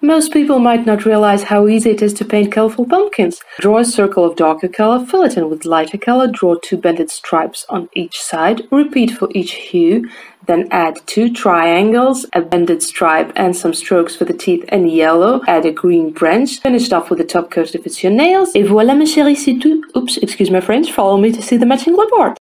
Most people might not realize how easy it is to paint colorful pumpkins. Draw a circle of darker color, fill it in with lighter color, draw two banded stripes on each side, repeat for each hue, then add two triangles, a banded stripe and some strokes for the teeth And yellow, add a green branch, finish it off with a top coat if it's your nails. Et voilà mes chéris, c'est tout. Oops, excuse my French, follow me to see the matching lip art.